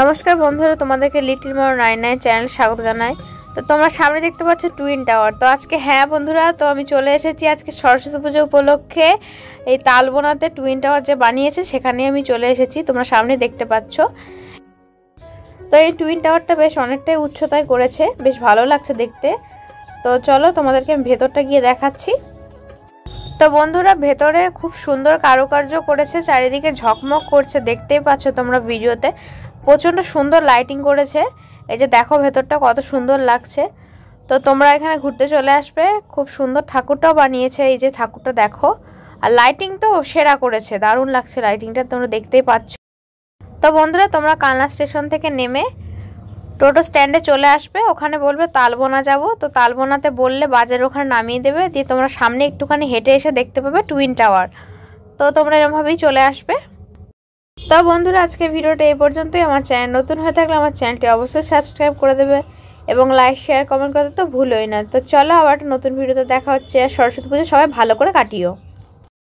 নমস্কার বন্ধুরা, তোমাদেরকে লিটিল মর নাইন নাইন চ্যানেল স্বাগত জানাই। তো তোমরা সামনে দেখতে পাচ্ছ টুইন টাওয়ার তো আজকে হ্যাঁ বন্ধুরা, তো আমি চলে এসেছি আজকে সরস্বতী পুজো উপলক্ষে। এই তালবোনাতে টুইন টাওয়ার যে বানিয়েছে সেখানে আমি চলে এসেছি। তোমরা সামনে দেখতে পাচ্ছ। তো এই টুইন টাওয়ারটা বেশ অনেকটাই উচ্চতায় করেছে। বেশ ভালো লাগছে দেখতে। তো চলো, তোমাদেরকে আমি ভেতরটা গিয়ে দেখাচ্ছি। তো বন্ধুরা, ভেতরে খুব সুন্দর কারুকার্য করেছে, চারিদিকে ঝকমক করছে। দেখতেই পাচ্ছ তোমরা ভিডিওতে। প্রচণ্ড সুন্দর লাইটিং করেছে। এই যে দেখো ভেতরটা কত সুন্দর লাগছে। তো তোমরা এখানে ঘুরতে চলে আসবে। খুব সুন্দর ঠাকুরটাও বানিয়েছে। এই যে ঠাকুরটা দেখো। আর লাইটিং তো সেরা করেছে। দারুণ লাগছে লাইটিংটা তোমরা দেখতেই পাচ্ছ। তো বন্ধুরা, তোমরা কালনা স্টেশন থেকে নেমে টোটো স্ট্যান্ডে চলে আসবে। ওখানে বলবে, তালবোনা যাব। তো তালবোনাতে বললে বাজার ওখানে নামিয়ে দেবে। দিয়ে তোমরা সামনে একটুখানি হেঁটে এসে দেখতে পাবে টুইন টাওয়ার তো তোমরা এরমভাবেই চলে আসবে। তো বন্ধুরা আজকে ভিডিওটা এই পর্যন্তই। আমার চ্যানেল নতুন হয়ে থাকলে আমার চ্যানেলটি অবশ্যই সাবস্ক্রাইব করে দেবে এবং লাইক, শেয়ার, কমেন্ট করতে তো ভুলোই না। তো চলো আবার একটা নতুন ভিডিওতে দেখা হচ্ছে। আর সরস্বতী পুজো সবাই ভালো করে কাটিও।